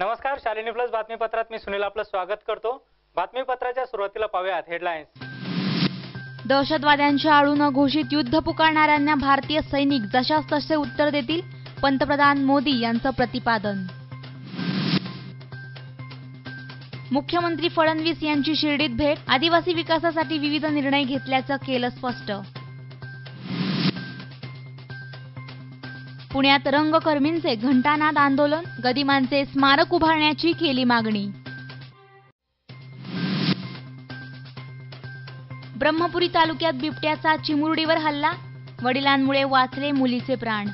नमस्कार शालिनी प्लस बातमीपत्रात मी सुनील आपलं स्वागत करतो. बातमीपत्राच्या सुरुवातीला पाहूयात हेडलाईन्स. दहशतवाद्यांच्या आळून घोषित युद्ध पुकारणाऱ्यांना भारतीय सैनिक जशास तसे उत्तर देतील पंतप्रधान मोदी यांचं प्रतिपादन. मुख्यमंत्री फडणवीस यांची शिर्डीत भेट आदिवासी विकासासाठी विविध निर्णय घेतल्याचं केलं स्पष्ट. पुण्यात रंगकर्मींचे घंटानाद आंदोलन गदिमांचे स्मारक उभारण्याची केली मागणी. ब्रह्मपुरी तालुक्यात बिबट्याचा चिमुरडीवर हल्ला वडिलांमुळे वाचले मुलीचे प्राण.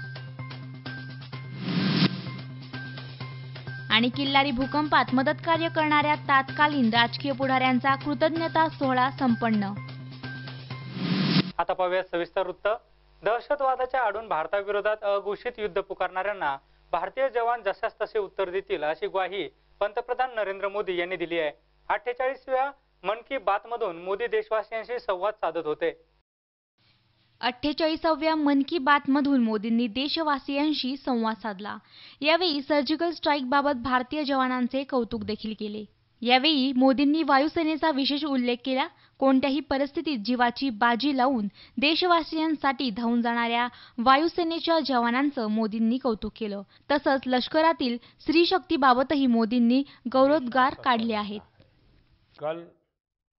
आणि किल्लारी भूकंपात मदतकार्य करणाऱ्या तात्कालीन राजकीय पुढाऱ्यांचा कृतज्ञता सोहळा संपन्न. आता पाहूया सविस्तर वृत्त. दहशतवादाच्या आडून भारताविरोधात अघोषित युद्ध पुकारणाऱ्यांना भारतीय जवान जशास तसे उत्तर देतील अशी ग्वाही पंतप्रधान नरेंद्र मोदी यांनी दिली आहे. अठ्ठेचाळीसव्या मन की बात मधून मोदी देशवासियांशी संवाद साधत होते. अठ्ठेचाळीसाव्या मन की बात मधून मोदींनी देशवासियांशी संवाद साधला. यावेळी सर्जिकल स्ट्राईक बाबत भारतीय जवानांचे कौतुक देखील केले. यावेळी मोदींनी वायुसेनेचा विशेष उल्लेख केला. कोणत्याही परिस्थितीत जीवाची बाजी लावून देशवासियांसाठी धावून जाणाऱ्या वायुसेनेच्या जवानांचं मोदींनी कौतुक केलं. तसंच लष्करातील स्त्रीशक्तीबाबतही मोदींनी गौरवोद्गार काढले आहेत. कल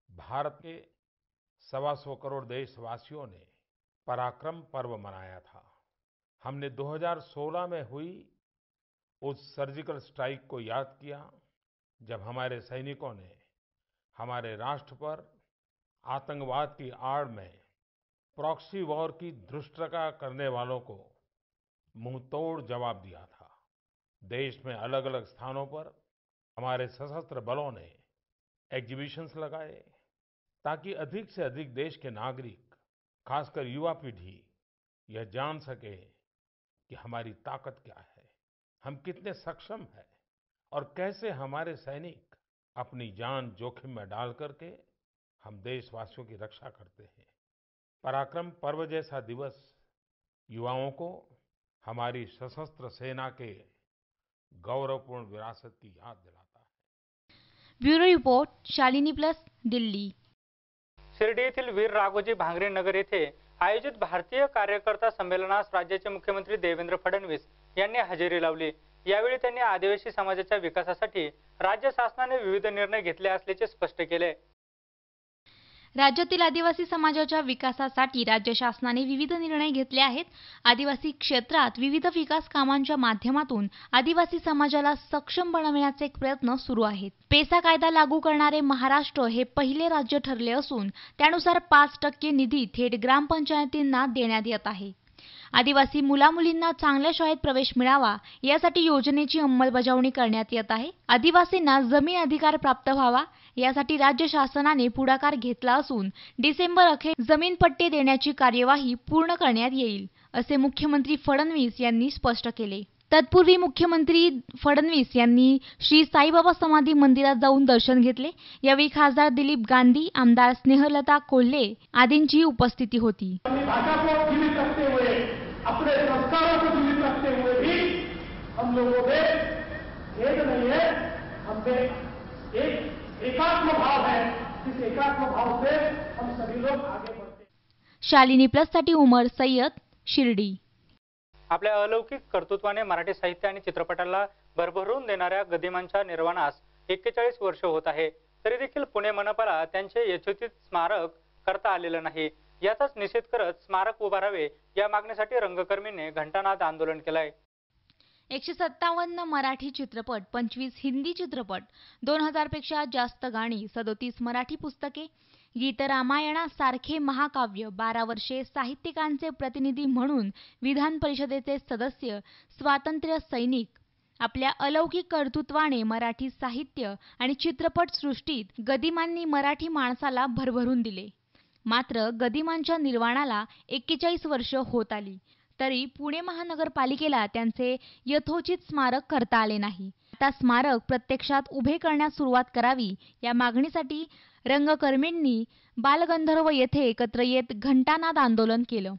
भारत के सवा सौ करोड़ देशवासियों ने पराक्रम पर्व मनाया था। हमने 2016 में हुई उस सर्जिकल स्ट्राइक को याद किया, जब हमारे सैनिकों ने हमारे राष्ट्र पर आतंकवाद की आड़ में प्रॉक्सी वॉर की धृष्टता करने वालों को मुँह तोड़ जवाब दिया था। देश में अलग अलग स्थानों पर हमारे सशस्त्र बलों ने एग्जीबिशंस लगाए ताकि अधिक से अधिक देश के नागरिक, खासकर युवा पीढ़ी, यह जान सके कि हमारी ताकत क्या है, हम कितने सक्षम हैं और कैसे हमारे सैनिक अपनी जान जोखिम में डाल करके हम देशवासियों की रक्षा करते हैं। पराक्रम पर्व जैसा दिवस युवाओं को हमारी सशस्त्र सेना के गौरवपूर्ण विरासत की याद दिलाता है। Bureau report Shalini plus Delhi. Shirdi येथील वीर राघोजी भांगरे नगर येथे आयोजित भारतीय कार्यकर्ता संमेलनास राज्याचे मुख्यमंत्री देवेंद्र फडणवीस यांनी हजेरी लावली. यावेळी त्यांनी आदिवासी समाजाच्या विकासासाठी राज्य शासनाने विविध निर्णय घेतले असल्याचे स्पष्ट केले. राज्यातील आदिवासी समाजाच्या विकासासाठी राज्य शासनाने विविध निर्णय घेतले आहेत. आदिवासी क्षेत्रात विविध विकास कामांच्या माध्यमातून आदिवासी समाजाला सक्षम बनवण्याचे प्रयत्न सुरू आहेत. पेसा कायदा लागू करणारे महाराष्ट्र हे पहिले राज्य ठरले असून त्यानुसार पाच टक्के निधी थेट ग्रामपंचायतींना देण्यात येत आहे. आदिवासी मुलामुलींना चांगल्या शाळेत प्रवेश मिळावा यासाठी योजनेची अंमलबजावणी करण्यात येत आहे. आदिवासींना जमीन अधिकार प्राप्त व्हावा यासाठी राज्य शासनाने पुढाकार घेतला असून डिसेंबर अखेर जमीन पट्टे देण्याची कार्यवाही पूर्ण करण्यात येईल असे मुख्यमंत्री फडणवीस यांनी स्पष्ट केले. तत्पूर्वी मुख्यमंत्री फडणवीस यांनी श्री साईबाबा समाधी मंदिरात जाऊन दर्शन घेतले. यावेळी खासदार दिलीप गांधी आमदार स्नेहलता कोल्हे आदींची उपस्थिती होती. अपने संस्कारों को जीवित रखते हुए भी हम लोगों में भेद नहीं है। एक एकात्म भाव है। इस एकात्म भाव से हम सभी लोग आगे बढ़ते हैं। शालिनी प्लससाठी उमर सय्यद शिर्डी। आपल्या अलौकिक कर्तृत्वाने मराठी साहित्य आणि चित्रपटाला भरभरून देणाऱ्या गदिमांच्या निर्वाणास एक्केचाळीस वर्ष होत आहे. तरी देखील पुणे मनपाला त्यांचे यथोचित स्मारक करता आलेलं नाही. याचाच निषेध करत स्मारक उभारावे या मागणीसाठी रंगकर्मींनी घंटानाद आंदोलन केलंय. एकशे सत्तावन्न मराठी चित्रपट पंचवीस हिंदी चित्रपट दोन हजारपेक्षा जास्त गाणी सदोतीस मराठी पुस्तके गीत रामायणासारखे महाकाव्य बारा वर्षे साहित्यिकांचे प्रतिनिधी म्हणून विधान परिषदेचे सदस्य स्वातंत्र्य सैनिक. आपल्या अलौकिक कर्तृत्वाने मराठी साहित्य आणि चित्रपट सृष्टीत गदिमांनी मराठी माणसाला भरभरून दिले. मात्र गदिमांच्या निर्वाणाला एक्केचाळीस वर्ष होत आली. तरी पुणे महानगरपालिकेला त्यांचे यथोचित स्मारक करता आले नाही. आता स्मारक प्रत्यक्षात उभे करण्यास सुरुवात करावी या मागणीसाठी रंगकर्मींनी बालगंधर्व येथे एकत्र येत घंटानाद आंदोलन केलं.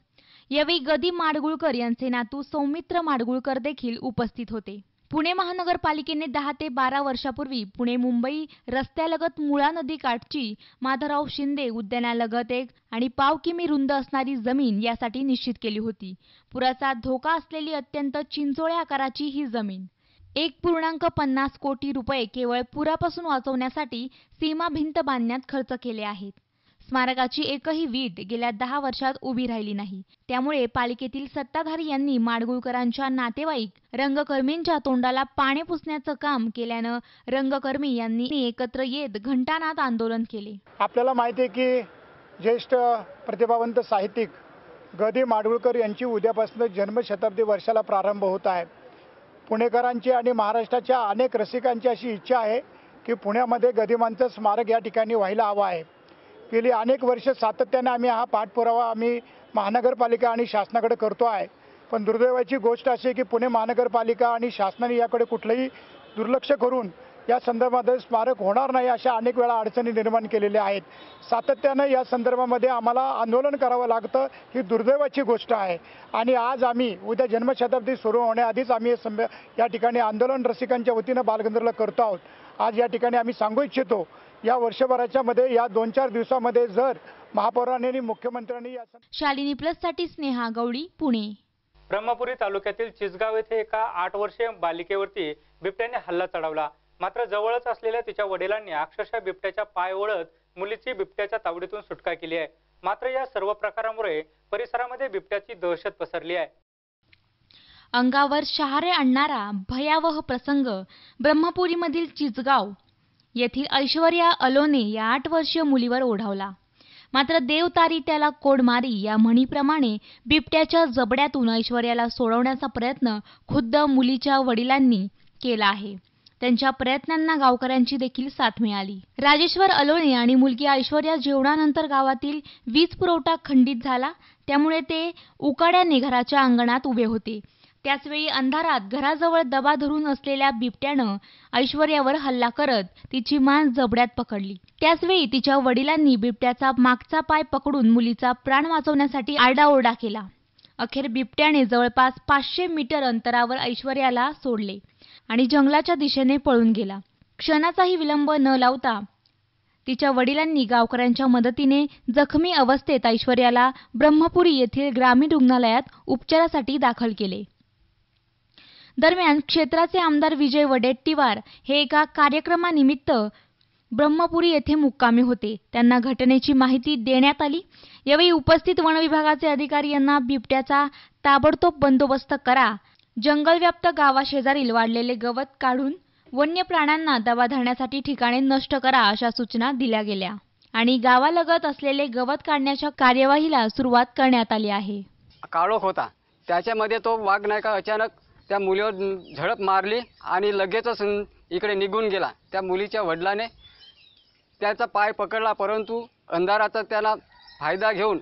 यावेळी गदी माडगुळकर यांचे नातू सौमित्र माडगुळकर देखील उपस्थित होते. पुणे महानगरपालिकेने दहा ते बारा वर्षापूर्वी पुणे मुंबई रस्त्यालगत मुळा नदी काठची माधवराव शिंदे उद्यानालगत एक आणि पाव किमी रुंद असणारी जमीन यासाठी निश्चित केली होती. पुराचा धोका असलेली अत्यंत चिंचोळ्या आकाराची ही जमीन. एक पूर्णांक पन्नास कोटी रुपये केवळ पुरापासून वाचवण्यासाठी सीमा भिंत बांधण्यात खर्च केले आहेत. स्मारकाची एकही वीट गेल्या दहा वर्षात उभी राहिली नाही. त्यामुळे पालिकेतील सत्ताधारी यांनी माडगुळकरांच्या नातेवाईक रंगकर्मींच्या तोंडाला पाणी पुसण्याचं काम केल्यानं रंगकर्मी यांनी एकत्र येत घंटानाद आंदोलन केले. आपल्याला माहिती आहे की ज्येष्ठ प्रतिभावंत साहित्यिक ग दी माडगुळकर यांची उद्यापासून जन्मशताब्दी वर्षाला प्रारंभ होत आहे. पुणेकरांची आणि महाराष्ट्राच्या अनेक रसिकांची अशी इच्छा आहे की पुण्यामध्ये गदिमांचं स्मारक या ठिकाणी व्हायला हवं आहे. गेली अनेक वर्ष सातत्याने आम्ही हा पाठपुरावा आम्ही महानगरपालिका आणि शासनाकडे करतो आहे. पण दुर्दैवाची गोष्ट अशी आहे की पुणे महानगरपालिका आणि शासनाने याकडे कुठलंही दुर्लक्ष करून या संदर्भामध्ये स्मारक होणार नाही अशा अनेक वेळा अडचणी निर्माण केलेल्या आहेत. सातत्यानं या संदर्भामध्ये आम्हाला आंदोलन करावं लागतं ही दुर्दैवाची गोष्ट आहे. आणि आज आम्ही उद्या जन्मशताब्दी सुरू होण्याआधीच आम्ही हे या ठिकाणी आंदोलन रसिकांच्या वतीनं बालगंधर्वला करतो आहोत. आज या ठिकाणी आम्ही सांगू इच्छितो या वर्षभराच्या मध्ये या दोन चार दिवसामध्ये जर महापौरांनी आणि मुख्यमंत्र्यांनी शालिनी प्लससाठी स्नेहा गवळी पुणे. ब्रह्मपुरी तालुक्यातील चिसगाव येथे एका आठ वर्षीय बालिकेवरती बिबट्याने हल्ला चढवला. मात्र जवळच असलेल्या तिच्या वडिलांनी अक्षरशः बिबट्याच्या पाय ओढत मुलीची बिबट्याच्या तावडीतून सुटका केली आहे. मात्र या सर्व प्रकारामुळे परिसरामध्ये बिबट्याची दहशत पसरली आहे. अंगावर शहारे आणणारा भयावह प्रसंग ब्रह्मपुरीमधील चिचगाव येथील ऐश्वर्या अलोने या आठ वर्षीय मुलीवर ओढावला. मात्र देवतारी त्याला कोड मारी या म्हणीप्रमाणे बिबट्याच्या जबड्यातून ऐश्वर्याला सोडवण्याचा प्रयत्न खुद्द मुलीच्या वडिलांनी केला आहे. त्यांच्या प्रयत्नांना गावकऱ्यांची देखील साथ मिळाली. राजेश्वर अलोने आणि मुलगी ऐश्वर्या जेवणानंतर गावातील वीज पुरवठा खंडित झाला. त्यामुळे ते उकाड्याने घराच्या अंगणात उभे होते. त्याचवेळी अंधारात घराजवळ दबा धरून असलेल्या बिबट्यानं ऐश्वर्यावर हल्ला करत तिची मान जबड्यात पकडली. त्याचवेळी तिच्या वडिलांनी बिबट्याचा मागचा पाय पकडून मुलीचा प्राण वाचवण्यासाठी आरडाओरडा केला. अखेर बिबट्याने जवळपास पाचशे मीटर अंतरावर ऐश्वर्याला सोडले आणि जंगलाच्या दिशेने पळून गेला. क्षणाचाही विलंब न लावता तिच्या वडिलांनी गावकऱ्यांच्या मदतीने जखमी अवस्थेत ऐश्वर्याला ब्रह्मपुरी येथील ग्रामीण रुग्णालयात उपचारासाठी दाखल केले. दरम्यान क्षेत्राचे आमदार विजय वडेट्टीवार हे एका कार्यक्रमानिमित्त ब्रह्मपुरी येथे मुक्कामी होते. त्यांना घटनेची माहिती देण्यात आली. यावेळी उपस्थित वनविभागाचे अधिकारी यांना बिबट्याचा ताबडतोब बंदोबस्त करा. जंगलव्याप्त गावाशेजारील वाढलेले गवत काढून वन्य प्राण्यांना दबा धरण्यासाठी ठिकाणे नष्ट करा अशा सूचना दिल्या गेल्या आणि गावालगत असलेले गवत काढण्याच्या कार्यवाहीला सुरुवात करण्यात आली आहे. काळोख होता. त्याच्यामध्ये तो वाघ नाही का अचानक त्या मुलीवर झडप मारली आणि लगेचच इकडे निघून गेला. त्या मुलीच्या वडिलाने त्याचा पाय पकडला परंतु अंधाराचा त्याला फायदा घेऊन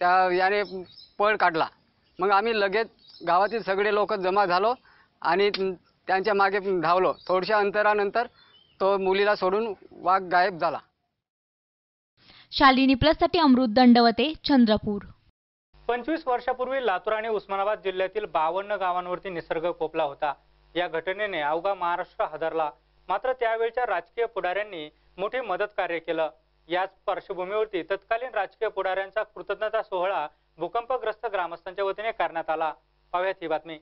त्या याने पळ काढला. मग आम्ही लगेच गावातील सगळे लोक जमा झालो आणि त्यांच्या मागे धावलो. थोडशा अंतरानंतर तो मुलीला सोडून वाघ गायब झाला. शालिनी प्लससाठी अमृत दंडवते चंद्रपूर. पंचवीस वर्षापूर्वी लातूर आणि उस्मानाबाद जिल्ह्यातील बावन्न गावांवरती निसर्ग कोपला होता. या घटनेने अवघा महाराष्ट्र हादरला. मात्र त्यावेळच्या राजकीय पुढाऱ्यांनी मोठी मदत कार्य केलं. याच पार्श्वभूमीवरती तत्कालीन राजकीय पुढाऱ्यांचा कृतज्ञता सोहळा भूकंपग्रस्त ग्रामस्थांच्या वतीने करण्यात आला. पाहूयात ही बातमी.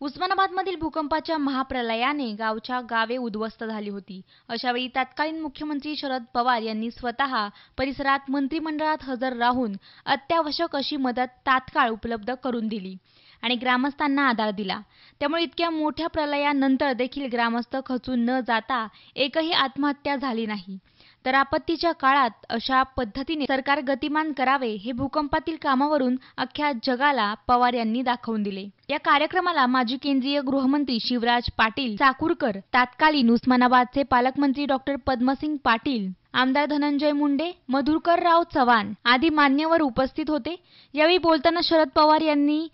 उस्मानाबादमधील भूकंपाच्या महाप्रलयाने गावच्या गावे उद्ध्वस्त झाली होती. अशावेळी तत्कालीन मुख्यमंत्री शरद पवार यांनी स्वतः परिसरात मंत्रिमंडळात हजर राहून अत्यावश्यक अशी मदत तात्काळ उपलब्ध करून दिली आणि ग्रामस्थांना आधार दिला. त्यामुळे इतक्या मोठ्या प्रलयानंतर देखील ग्रामस्थ खचून न जाता एकही आत्महत्या झाली नाही. तर आपत्तीच्या काळात अशा पद्धतीने सरकार गतिमान करावे हे भूकंपातील कामावरून अख्ख्या जगाला पवार यांनी दाखवून दिले. या कार्यक्रमाला माजी केंद्रीय गृहमंत्री शिवराज पाटील चाकूरकर तात्कालीन उस्मानाबादचे पालकमंत्री डॉक्टर पद्मसिंग पाटील आमदार धनंजय मुंडे मधुरकरराव चव्हाण आदी मान्यवर उपस्थित होते. यावेळी बोलताना शरद पवार यांनी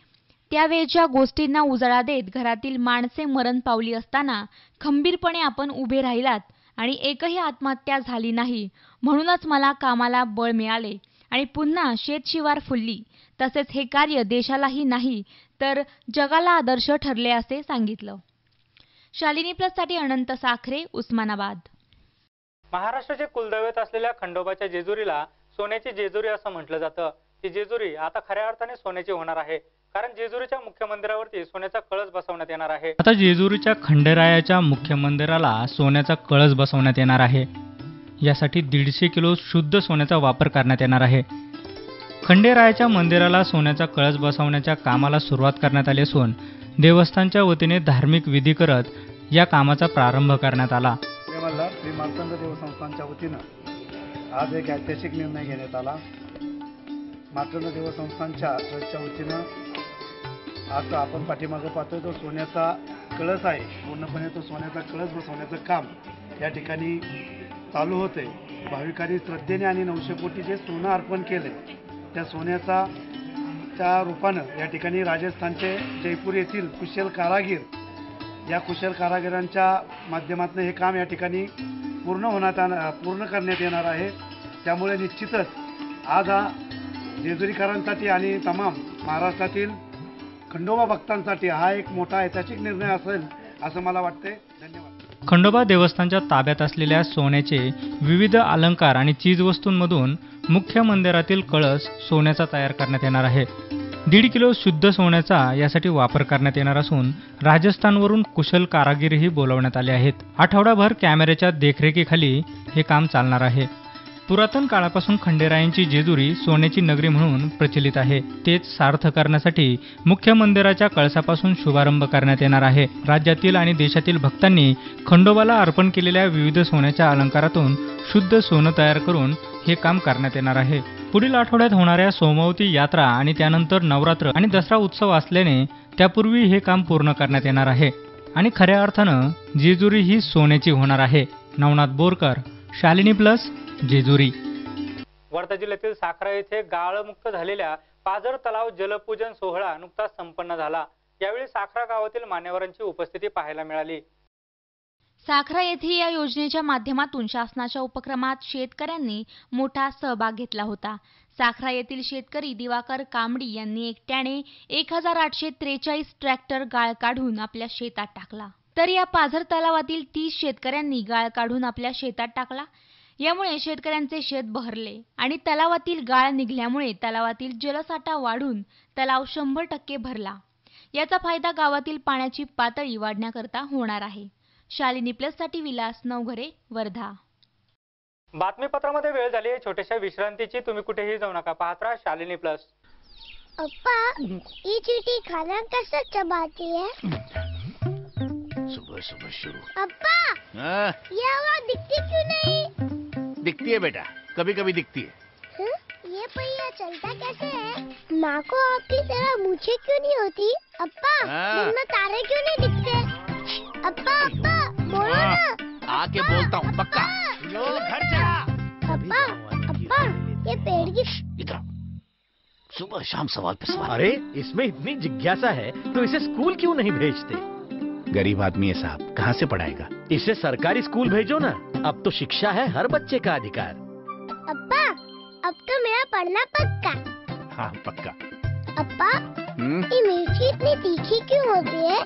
त्यावेळच्या गोष्टींना उजाळा देत घरातील माणसे मरण पावली असताना खंबीरपणे आपण उभे राहिलात. आणि एकही आत्महत्या झाली नाही. म्हणूनच मला कामाला बळ मिळाले आणि पुन्हा शेतशिवार फुलली. तसेच हे कार्य देशालाही नाही तर जगाला आदर्श ठरले असे सांगितलं. शालिनी प्लससाठी अनंत साखरे उस्मानाबाद. महाराष्ट्राचे कुलदैवत असलेल्या खंडोबाच्या जेजुरीला सोन्याची जेजुरी असं म्हटलं जातं. ही जेजुरी आता खऱ्या अर्थाने सोन्याची होणार आहे. कारण जेजुरीच्या मुख्य मंदिरावरती सोन्याचा कळस बसवण्यात येणार आहे. आता जेजुरीच्या खंडेरायाच्या मुख्य मंदिराला सोन्याचा कळस बसवण्यात येणार आहे. यासाठी दीडशे किलो शुद्ध सोन्याचा वापर करण्यात येणार आहे. खंडेरायाच्या मंदिराला सोन्याचा कळस बसवण्याच्या कामाला सुरुवात करण्यात आली असून देवस्थानच्या वतीने धार्मिक विधी करत या कामाचा प्रारंभ करण्यात आला. श्री मार्तंड वतीनं आज एक ऐतिहासिक निर्णय घेण्यात आला. मार्तंड देव संस्थानच्या ट्रस्टच्या वतीनं आज आपण पाठीमागं पाहतोय तो सोन्याचा कळस आहे. पूर्णपणे तो सोन्याचा कळस बसवण्याचं काम या ठिकाणी चालू होते भाविकांनी श्रद्धेने आणि नऊशे कोटी जे सोनं अर्पण केले त्या सोन्याचा त्या रूपानं या ठिकाणी राजस्थानचे जयपूर येथील कुशल कारागीर या कुशल कारागिरांच्या माध्यमातून हे काम या ठिकाणी पूर्ण होण्यात पूर्ण करण्यात येणार आहे. त्यामुळे निश्चितच आज हा जेजुरीकरांसाठी आणि तमाम महाराष्ट्रातील खंडोबा भक्तांसाठी हा एक मोठा ऐतिहासिक निर्णय असेल असं मला वाटते धन्यवाद. खंडोबा देवस्थानच्या ताब्यात असलेल्या सोन्याचे विविध अलंकार आणि चीजवस्तूंमधून मुख्य मंदिरातील कळस सोन्याचा तयार करण्यात येणार आहे. दीड किलो शुद्ध सोन्याचा यासाठी वापर करण्यात येणार असून राजस्थानवरून कुशल कारागिरही बोलवण्यात आले आहेत. आठवडाभर कॅमेऱ्याच्या देखरेखीखाली हे काम चालणार आहे. पुरातन काळापासून खंडेरायांची जेजुरी सोन्याची नगरी म्हणून प्रचलित आहे. तेच सार्थ करण्यासाठी मुख्य मंदिराच्या कळसापासून शुभारंभ करण्यात येणार आहे. राज्यातील आणि देशातील भक्तांनी खंडोबाला अर्पण केलेल्या विविध सोन्याच्या अलंकारातून शुद्ध सोनं तयार करून हे काम करण्यात येणार आहे. पुढील आठवड्यात होणाऱ्या सोमवती यात्रा आणि त्यानंतर नवरात्र आणि दसरा उत्सव असल्याने त्यापूर्वी हे काम पूर्ण करण्यात येणार आहे. आणि खऱ्या अर्थानं जेजुरी ही सोन्याची होणार आहे. नवनाथ बोरकर शालिनी प्लस जेजुरी. वर्धा जिल्ह्यातील साखरा येथे गाळमुक्त झालेल्या पाझर तलाव जलपूजन सोहळा नुकताच संपन्न झाला. यावेळी साखरा गावातील मान्यवरांची उपस्थिती पाहायला मिळाली. साखरा येथे या योजनेच्या माध्यमातून शासनाच्या उपक्रमात शेतकऱ्यांनी मोठा सहभाग घेतला होता. साखरा येथील शेतकरी दिवाकर कांबडी यांनी एकट्याने एक हजार आठशे त्रेचाळीस ट्रॅक्टर गाळ काढून आपल्या शेतात टाकला. तर या पाझर तलावातील तीस शेतकऱ्यांनी गाळ काढून आपल्या शेतात टाकला. यामुळे शेतकऱ्यांचे शेत बहरले आणि तलावातील गाळ निघल्यामुळे तलावातील जलसाठा वाढून तलाव शंभर टक्के भरला. याचा फायदा गावातील पाण्याची पातळी वाढण्याकरता होणार आहे. शालिनी प्लससाठी विलास नवघरे वर्धा. बातमीपत्रामध्ये वेळ झाली आहे. छोट्याशा विश्रांतीची तुम्ही कुठेही जाऊ नका. पाहत राहा शालिनी प्लस. अप्पा ये चीटी खाना कैसे चबाती है सुबह सुबह शुरू. अप्पा हाँ, ये आवाज दिखती क्यों नहीं? दिखती है बेटा कभी कभी दिखती है। हं? ये पहिया चलता कैसे है? माँ को आपकी तरह मूछे क्यों नहीं होती? अप्पा हाँ। दिन में तारे क्यों नहीं दिखते? अप्पा अप्पा बोलो हाँ, ना। आके बोलता हूँ पक्का। घर चला। अप्पा अप्पा ये पेड़ की इधर सुबह शाम सवाल पे सवाल। अरे इसमें इतनी जिज्ञासा है तो इसे स्कूल क्यों नहीं भेजते? गरीब आदमी है साहब कहाँ से पढ़ाएगा? इसे सरकारी स्कूल भेजो ना। अब तो शिक्षा है हर बच्चे का अधिकार। अप्पा अब तो मेरा पढ़ना पक्का। हाँ पक्का। अप्पा हम्म, ये मिर्ची इतनी तीखी क्यों होती है?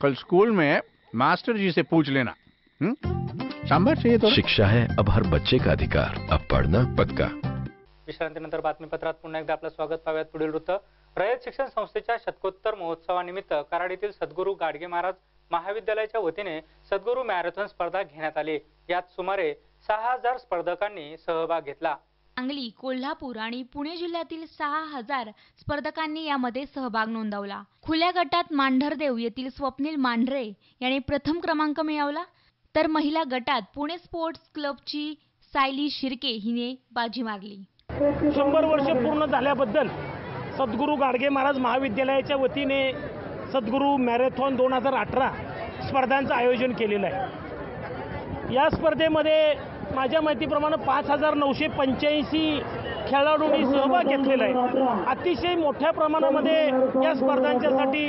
कल स्कूल में मास्टर जी से पूछ लेना। हम्म? सांभर चाहिए तो शिक्षा है अब हर बच्चे का अधिकार। अब पढ़ना पक्का। विश्रांतीनंतर बातमीपत्रात पुन्हा एकदा आपलं स्वागत पाहूयात पुढील वृत्त. रयत शिक्षण संस्थेच्या शतकोत्तर महोत्सवानिमित्त कराड येथील सद्गुरू गाडगे महाराज महाविद्यालयाच्या वतीने सद्गुरू मॅरेथॉन स्पर्धा घेण्यात आली. यात सुमारे सहा हजार स्पर्धकांनी सहभाग घेतला. सांगली कोल्हापूर आणि पुणे जिल्ह्यातील सहा हजार स्पर्धकांनी यामध्ये सहभाग नोंदवला. खुल्या गटात मांढरदेव येथील स्वप्नील मांढरे यांनी प्रथम क्रमांक मिळवला. तर महिला गटात पुणे स्पोर्ट्स क्लबची सायली शिर्के हिने बाजी मारली. शंभर वर्ष पूर्ण झाल्याबद्दल सद्गुरू गाडगे महाराज महाविद्यालयाच्या वतीने सद्गुरू मॅरेथॉन दोन हजार अठरा स्पर्धांचं आयोजन केलेलं आहे. या स्पर्धेमध्ये माझ्या माहितीप्रमाणे पाच हजार नऊशे पंच्याऐंशी खेळाडूंनी सहभाग घेतलेला आहे. अतिशय मोठ्या प्रमाणामध्ये या स्पर्धांच्यासाठी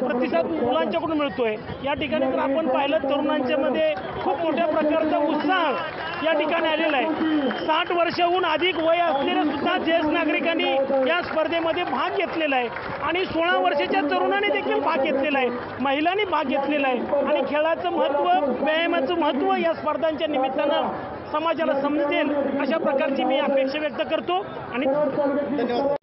प्रतिसाद मुलांच्याकडून मिळतोय. या ठिकाणी जर आपण पाहिलं तरुणांच्यामध्ये खूप मोठ्या प्रकारचा उत्साह या ठिकाणी आलेलं आहे. साठ वर्षाहून अधिक वय असलेल्या सुद्धा ज्येष्ठ नागरिकांनी या स्पर्धेमध्ये भाग घेतलेला आहे. आणि सोळा वर्षाच्या तरुणांनी देखील भाग घेतलेला आहे. महिलांनी भाग घेतलेला आहे. आणि खेळाचं महत्त्व व्यायामाचं महत्त्व या स्पर्धांच्या निमित्तानं समाजाला समजेल अशा प्रकारची मी अपेक्षा व्यक्त करतो. आणि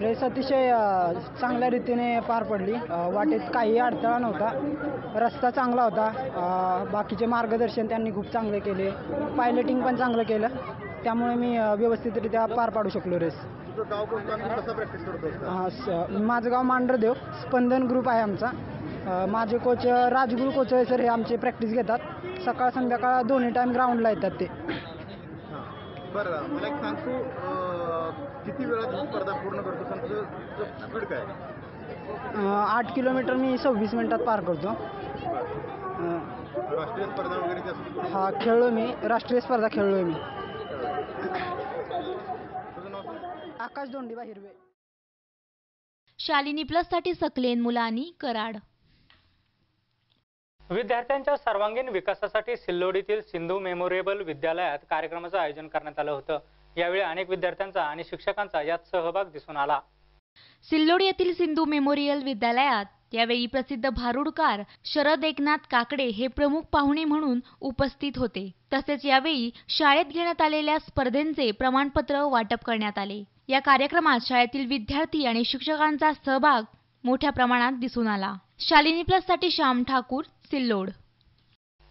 रेस अतिशय अ, चांगल्या रीतीने पार पडली. अ, वाटेत काही अडथळा नव्हता. रस्ता चांगला होता. अ, बाकीचे मार्गदर्शन त्यांनी खूप चांगले केले. पायलटिंग पण चांगलं केलं. त्यामुळे मी अ, व्यवस्थितरित्या पार पाडू शकलो रेस. हा, स- माझं गाव मांढरदेव. स्पंदन ग्रुप आहे आमचा. अ, माझे कोच राजगुरू कोचळे सर हे आमचे प्रॅक्टिस घेतात. सकाळ संध्याकाळ दोन्ही टाईम ग्राउंडला येतात ते. बरं मला एक सांग तू अं, किती वेळात ही स्पर्धा पूर्ण करतो? आणि तुझं तुझं स्पीड काय? आठ किलोमीटर मी सव्वीस मिनिटात पार करतो. राष्ट्रीय स्पर्धा वगैरे? हा खेळलो मी. राष्ट्रीय स्पर्धा खेळलोय मी. तुझं नाव सांग. आकाश दोंडीबा हिरवे. शालिनी प्लससाठी सकलेन मुलांनी कराड. विद्यार्थ्यांच्या सर्वांगीण विकासासाठी सिल्लोडीतील सिंधू मेमोरिएबल विद्यालयात कार्यक्रमाचं आयोजन करण्यात आलं होतं. यावेळी अनेक विद्यार्थ्यांचा आणि शिक्षकांचा यात सहभाग दिसून आला. सिल्लोड येथील सिंधू मेमोरियल विद्यालयात यावेळी प्रसिद्ध भारुडकार शरद एकनाथ काकडे हे प्रमुख पाहुणे म्हणून उपस्थित होते. तसेच यावेळी शाळेत घेण्यात आलेल्या स्पर्धेंचे प्रमाणपत्र वाटप करण्यात आले. या कार्यक्रमात शाळेतील विद्यार्थी आणि शिक्षकांचा सहभाग मोठ्या प्रमाणात दिसून आला. शालिनी प्लससाठी श्याम ठाकूर सिल्लोड.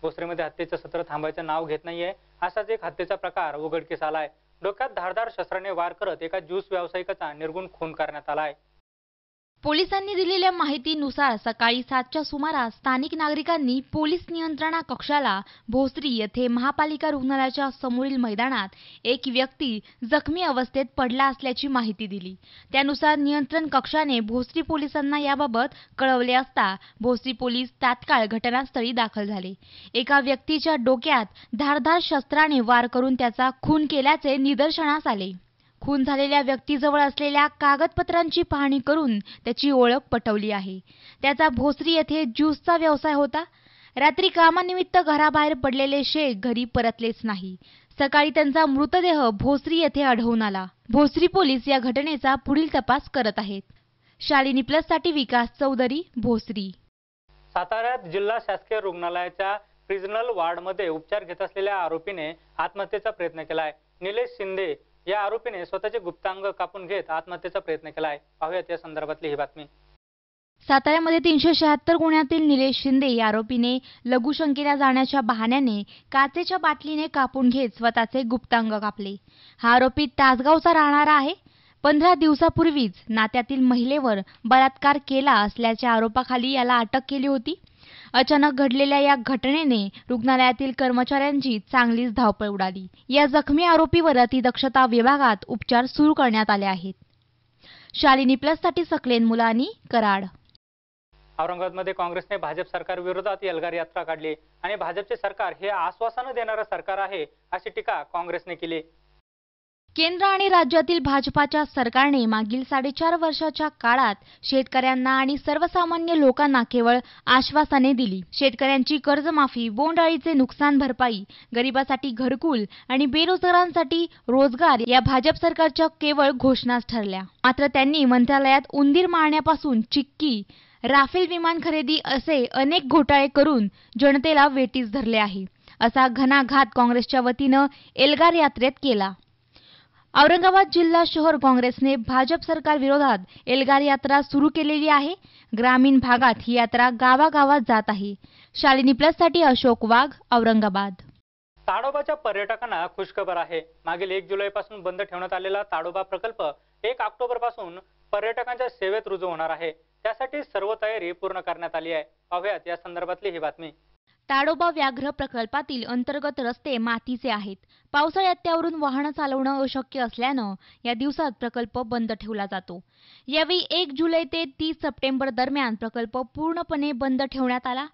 भोसरीमध्ये हत्येचं सत्र थांबायचं नाव घेत नाहीये असाच एक हत्येचा प्रकार उघडकीस आलाय. डोक्यात धारदार शस्त्राने वार करत एका ज्यूस व्यावसायिकाचा निर्गुण खून करण्यात आलाय पोलिसांनी दिलेल्या माहितीनुसार सकाळी सातच्या सुमारास स्थानिक नागरिकांनी पोलीस नियंत्रणा कक्षाला भोसरी येथे महापालिका रुग्णालयाच्या समोरील मैदानात एक व्यक्ती जखमी अवस्थेत पडला असल्याची माहिती दिली. त्यानुसार नियंत्रण कक्षाने भोसरी पोलिसांना याबाबत कळवले असता भोसरी पोलीस तात्काळ घटनास्थळी दाखल झाले. एका व्यक्तीच्या डोक्यात धारधार शस्त्राने वार करून त्याचा खून केल्याचे निदर्शनास आले. खून झालेल्या व्यक्तीजवळ असलेल्या कागदपत्रांची पाहणी करून त्याची ओळख पटवली आहे. त्याचा भोसरी येथे ज्यूसचा व्यवसाय होता. रात्री कामानिमित्त घराबाहेर पडलेले शेख घरी परतलेच नाही. सकाळी त्यांचा मृतदेह भोसरी येथे आढळून आला. भोसरी पोलीस या घटनेचा पुढील तपास करत आहेत. शालिनी प्लससाठी विकास चौधरी भोसरी. साताऱ्यात जिल्हा शासकीय रुग्णालयाच्या प्रिझनल वार्डमध्ये उपचार घेत असलेल्या आरोपीने आत्महत्येचा प्रयत्न केलाय. निलेश शिंदे या आरोपीने स्वतःचे गुप्तांग कापून घेत आत्महत्येचा प्रयत्न केलाय पाहूयात या संदर्भातली ही बातमी. साताऱ्यामध्ये तीनशे शहात्तर गुन्ह्यातील निलेश शिंदे या आरोपीने लघुशंकेला जाण्याच्या बहाण्याने काचेच्या बाटलीने कापून घेत स्वतःचे गुप्तांग कापले. हा आरोपी तासगावचा राहणारा आहे? पंधरा दिवसापूर्वीच नात्यातील महिलेवर बलात्कार केला असल्याच्या आरोपाखाली याला अटक केली होती. अचानक घडलेल्या या घटनेने रुग्णालयातील कर्मचाऱ्यांची चांगलीच धावपळ उडाली. या जखमी आरोपीवर अतिदक्षता विभागात उपचार सुरू करण्यात आले आहेत. शालिनी प्लससाठी सकलेन मुलानी कराड. औरंगाबादमध्ये काँग्रेसने भाजप सरकार विरोधात एल्गार यात्रा काढली आणि भाजपचे सरकार हे आश्वासनं देणारं सरकार आहे अशी टीका काँग्रेसने केली. केंद्र आणि राज्यातील भाजपाच्या सरकारने मागील साडेचार वर्षाच्या काळात शेतकऱ्यांना आणि सर्वसामान्य लोकांना केवळ आश्वासने दिली. शेतकऱ्यांची कर्जमाफी बोंडअळीचे नुकसान भरपाई गरिबासाठी घरकुल आणि बेरोजगारांसाठी रोजगार या भाजप सरकारच्या केवळ घोषणाच ठरल्या. मात्र त्यांनी मंत्रालयात उंदीर मारण्यापासून चिक्की राफेल विमान खरेदी असे अनेक घोटाळे करून जनतेला वेटीस धरले आहे. असा घणाघात काँग्रेसच्या वतीनं एल्गार यात्रेत केला. औरंगाबाद जिल्हा शहर काँग्रेसने भाजप सरकार विरोधात एल्गार यात्रा सुरू केलेली आहे. ग्रामीण भागात ही यात्रा गावागावात जात आहे. शालिनी प्लससाठी अशोक वाघ औरंगाबाद. ताडोबाच्या पर्यटकांना खुशखबर आहे. मागील एक जुलैपासून बंद ठेवण्यात आलेला ताडोबा प्रकल्प एक ऑक्टोबरपासून पर्यटकांच्या सेवेत रुजू होणार आहे. त्यासाठी सर्व तयारी पूर्ण करण्यात आली आहे. पाहूयात या संदर्भातली ही बातमी. ताडोबा व्याघ्र प्रकल्पातील अंतर्गत रस्ते मातीचे आहेत. पावसाळ्यात त्यावरून वाहनं चालवणं अशक्य असल्यानं या दिवसात प्रकल्प बंद ठेवला जातो. यावेळी एक जुलै ते तीस सप्टेंबर दरम्यान प्रकल्प पूर्णपणे बंद ठेवण्यात आला.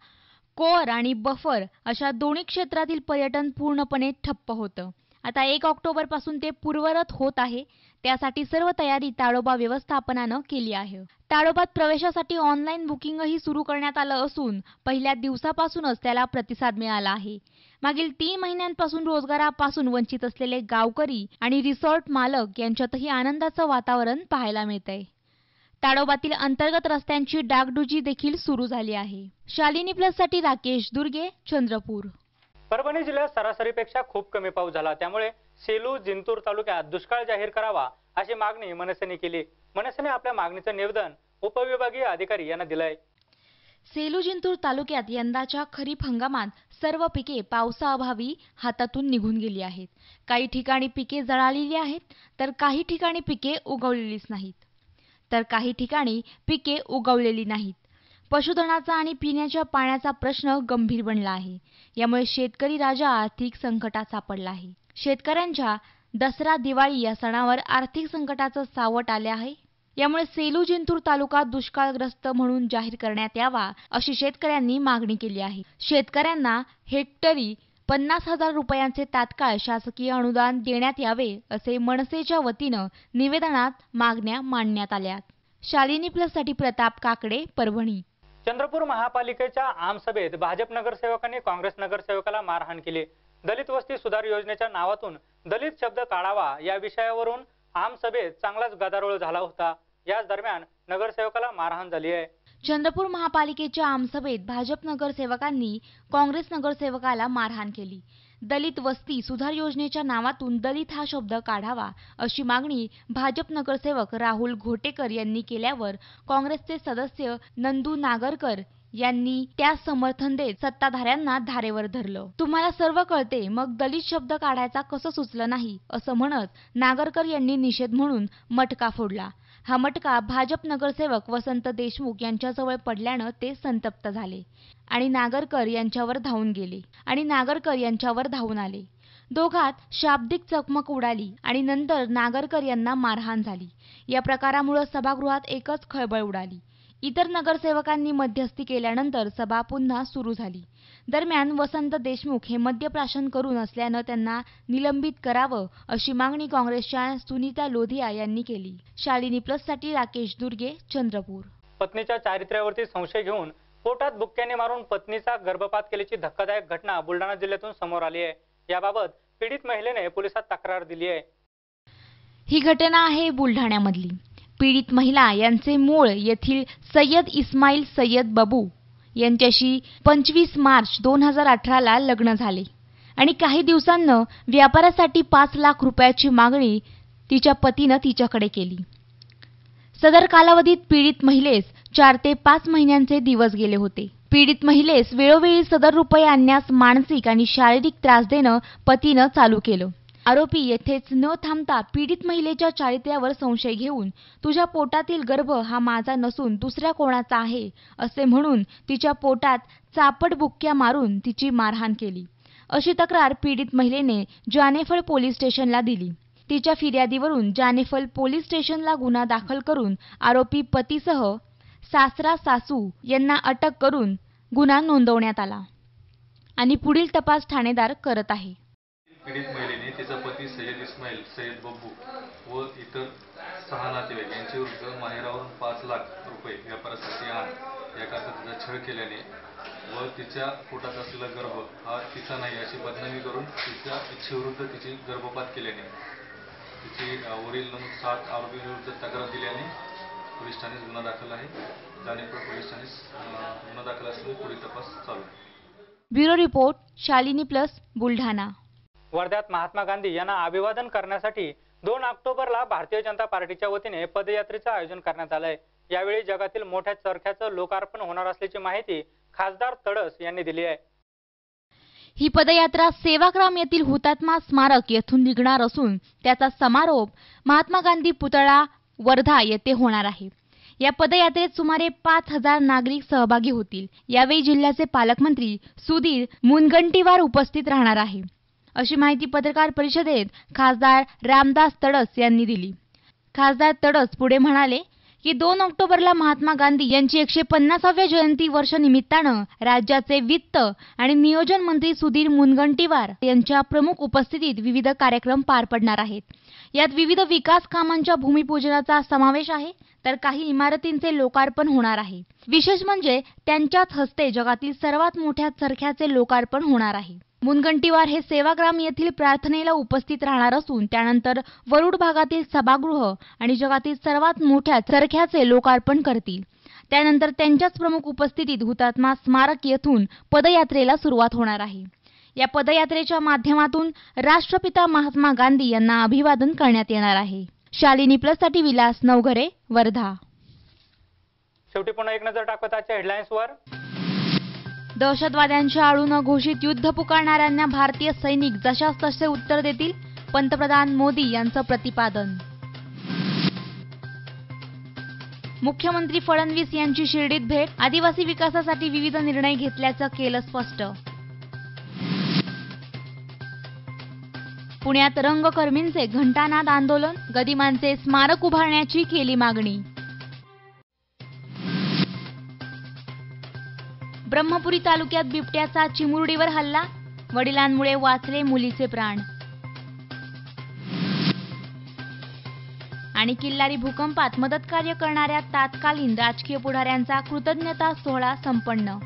कोअर आणि बफर अशा दोन्ही क्षेत्रातील पर्यटन पूर्णपणे ठप्प होतं. आता एक ऑक्टोबरपासून ते पूर्वरत होत आहे. त्यासाठी सर्व तयारी ताडोबा व्यवस्थापनानं केली आहे. ताडोबात प्रवेशासाठी ऑनलाईन बुकिंगही सुरू करण्यात आलं असून पहिल्या दिवसापासूनच त्याला प्रतिसाद मिळाला आहे. मागील तीन महिन्यांपासून रोजगारापासून वंचित असलेले गावकरी आणि रिसॉर्ट मालक यांच्यातही आनंदाचं वातावरण पाहायला मिळतंय. ताडोबातील अंतर्गत रस्त्यांची डागडुजी देखील सुरू झाली आहे. शालिनी प्लससाठी राकेश दुर्गे चंद्रपूर. परभणी जिल्ह्यात सरासरीपेक्षा खूप कमी पाऊस झाला. त्यामुळे सेलू जिंतूर तालुक्यात दुष्काळ जाहीर करावा अशी मागणी मनसेने केली. मनसेने आपल्या मागणीचं निवेदन उपविभागीय अधिकारी यांना दिलंय. सेलू जिंतूर तालुक्यात यंदाच्या खरीप हंगामात सर्व पिके पावसाअभावी हातातून निघून गेली आहेत. काही ठिकाणी पिके जळालेली आहेत तर काही ठिकाणी पिके उगवलेलीच नाहीत. तर काही ठिकाणी पिके उगवलेली नाहीत. पशुधनाचा आणि पिण्याच्या पाण्याचा प्रश्न गंभीर बनला आहे. यामुळे शेतकरी राजा आर्थिक संकटात सापडला आहे. शेतकऱ्यांच्या दसरा दिवाळी या सणावर आर्थिक संकटाचं सावट आले आहे. यामुळे सेलू जिंतूर तालुका दुष्काळग्रस्त म्हणून जाहीर करण्यात यावा अशी शेतकऱ्यांनी मागणी केली आहे. शेतकऱ्यांना हेक्टरी पन्नास हजार रुपयांचे तात्काळ शासकीय अनुदान देण्यात यावे असे मनसेच्या वतीनं निवेदनात मागण्या मांडण्यात आल्या शालिनी प्लससाठी प्रताप काकडे परभणी. चंद्रपूर महापालिकेच्या आमसभेत भाजप नगरसेवकांनी काँग्रेस नगरसेवकाला मारहाण केली. दलित वस्ती सुधार योजनेच्या नावातून दलित शब्द काढावा या विषयावरून आमसभेत चांगलाच गदारोळ झाला होता. याच दरम्यान नगरसेवकाला मारहाण झाली आहे. चंद्रपूर महापालिकेच्या आमसभेत भाजप नगरसेवकांनी काँग्रेस नगरसेवकाला मारहाण केली. दलित वस्ती सुधार योजनेच्या नावातून दलित हा शब्द काढावा अशी मागणी भाजप नगरसेवक राहुल घोटेकर यांनी केल्यावर काँग्रेसचे सदस्य नंदू नागरकर यांनी त्यास समर्थन देत सत्ताधाऱ्यांना धारेवर धरलं. तुम्हाला सर्व कळते मग दलित शब्द काढायचा कसं सुचलं नाही असं म्हणत नागरकर यांनी निषेध म्हणून मटका फोडला. हा मटका भाजप नगरसेवक वसंत देशमुख यांच्याजवळ पडल्यानं ते संतप्त झाले आणि नागरकर यांच्यावर धावून गेले आणि नागरकर यांच्यावर धावून आले. दोघात शाब्दिक चकमक उडाली आणि नंतर नागरकर यांना मारहाण झाली. या प्रकारामुळे सभागृहात एकच खळबळ उडाली. इतर नगरसेवकांनी मध्यस्थी केल्यानंतर सभा पुन्हा सुरू झाली. दरम्यान वसंत देशमुख हे मद्यप्राशन करून असल्यानं त्यांना निलंबित करावं अशी मागणी काँग्रेसच्या सुनीता लोधिया यांनी केली. शालिनी प्लससाठी राकेश दुर्गे चंद्रपूर. पत्नीच्या चारित्र्यावरती संशय घेऊन पोटात बुक्क्याने मारून पत्नीचा गर्भपात केल्याची धक्कादायक घटना बुलढाणा जिल्ह्यातून समोर आली आहे. याबाबत पीडित महिलेने पोलिसात तक्रार दिली आहे. ही घटना आहे बुलढाण्यामधली. पीडित महिला यांचे मूळ येथील सय्यद इस्माईल सय्यद बबू यांच्याशी पंचवीस मार्च दोन हजार अठराला लग्न झाले. आणि काही दिवसांनं व्यापारासाठी पाच लाख रुपयाची मागणी तिच्या पतीनं तिच्याकडे केली. सदर कालावधीत पीडित महिलेस चार ते पाच महिन्यांचे दिवस गेले होते. पीडित महिलेस वेळोवेळी सदर रुपये आणण्यास मानसिक आणि शारीरिक त्रास देणं पतीनं चालू केलं. आरोपी येथेच न थांबता पीडित महिलेच्या चारित्र्यावर संशय घेऊन तुझ्या पोटातील गर्भ हा माझा नसून दुसऱ्या कोणाचा आहे? असे म्हणून तिच्या पोटात चापट बुक्क्या मारून तिची मारहाण केली. अशी तक्रार पीडित महिलेने जानेफळ पोलीस स्टेशनला दिली. तिच्या फिर्यादीवरून जानेफल पोलीस स्टेशनला गुन्हा दाखल करून आरोपी पतीसह सासरा सासू यांना अटक करून गुन्हा नोंदवण्यात आला आणि पुढील तपास ठाणेदार करत आहे. पीडित महिलेने तिचा पती सय्यद इस्माईल सय्यद बब्बू व इतर सहा नातेवाईक यांच्या विरुद्ध माहेरावरून पाच लाख रुपये व्यापारासाठी आण याकरता तिचा छळ केल्याने व तिच्या पोटात असलेला गर्भ हा तिचा नाही अशी बदनामी करून तिच्या इच्छेविरुद्ध तिची गर्भपात केल्याने तिची वरील नमूद सात आरोपींविरुद्ध तक्रार दिल्याने पोलीस ठाण्यात गुन्हा दाखल आहे. जानेपूर पोलीस ठाण्यात गुन्हा दाखल असल्याने पुढील तपास चालू bureau report Shalini plus Buldhana. वर्ध्यात महात्मा गांधी यांना अभिवादन करण्यासाठी दोन ऑक्टोबरला भारतीय जनता पार्टीच्या वतीने पदयात्रेचं आयोजन करण्यात आलंय. यावेळी जगातील मोठ्या चरख्याचं लोकार्पण होणार असल्याची माहिती खासदार तडस यांनी दिली आहे. ही पदयात्रा सेवाग्राम येथील हुतात्मा स्मारक येथून निघणार असून त्याचा समारोप महात्मा गांधी पुतळा वर्धा येथे होणार आहे. या पदयात्रेत सुमारे पाच हजार नागरिक सहभागी होतील. यावेळी जिल्ह्याचे पालकमंत्री सुधीर मुनगंटीवार उपस्थित राहणार आहे. अशी माहिती पत्रकार परिषदेत खासदार रामदास तडस यांनी दिली. खासदार तडस पुढे म्हणाले की दोन ऑक्टोबरला महात्मा गांधी यांची एकशे पन्नासाव्या जयंती वर्ष निमित्तानं राज्याचे वित्त आणि नियोजन मंत्री सुधीर मुनगंटीवार यांच्या प्रमुख उपस्थितीत विविध कार्यक्रम पार पडणार आहेत. यात विविध विकास कामांच्या भूमिपूजनाचा समावेश आहे तर काही इमारतींचे लोकार्पण होणार आहे. विशेष म्हणजे त्यांच्याच हस्ते जगातील सर्वात मोठ्या चरख्याचे लोकार्पण होणार आहे. मुनगंटीवार हे सेवाग्राम येथील प्रार्थनेला उपस्थित राहणार असून त्यानंतर वरुड भागातील सभागृह आणि जगातील सर्वात मोठ्या चरख्याचे लोकार्पण करतील. त्यानंतर त्यांच्याच प्रमुख उपस्थितीत हुतात्मा स्मारक येथून पदयात्रेला सुरुवात होणार आहे. या पदयात्रेच्या माध्यमातून राष्ट्रपिता महात्मा गांधी यांना अभिवादन करण्यात येणार आहे. शालिनी प्लससाठी विलास नवघरे वर्धा. शेवटी पुन्हा एक नजर टाकत आजच्या हेडलाईन्सवर दहशतवाद्यांच्या आळून घोषित युद्ध पुकारणाऱ्यांना भारतीय सैनिक जशास तसे उत्तर देतील पंतप्रधान मोदी यांचं प्रतिपादन. मुख्यमंत्री फडणवीस यांची शिर्डीत भेट आदिवासी विकासासाठी विविध निर्णय घेतल्याचं केलं स्पष्ट. पुण्यात रंगकर्मींचे घंटानाद आंदोलन गदिमांचे स्मारक उभारण्याची केली मागणी. ब्रह्मपुरी तालुक्यात बिबट्याचा चिमुरडीवर हल्ला वडिलांमुळे वाचले मुलीचे प्राण. आणि किल्लारी भूकंपात मदत कार्य करणाऱ्या तात्कालीन राजकीय पुढाऱ्यांचा कृतज्ञता सोहळा संपन्न.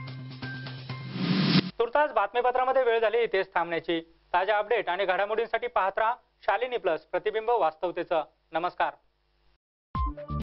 तुर्तास बातमीपत्रामध्ये वेळ झाली इथेच थांबण्याची. ताज्या अपडेट आणि घडामोडींसाठी पाहत राहा शालिनी प्लस प्रतिबिंब वास्तवतेचं. नमस्कार.